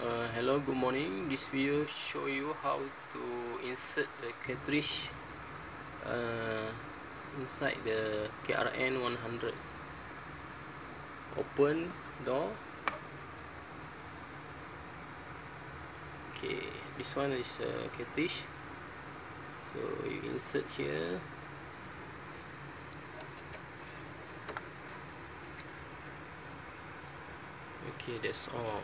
Uh, hello good morning. This video show you how to insert the cartridge uh, inside the KRN 100 open door. Okay this one is a uh, cartridge. So you insert here. Okay that's all.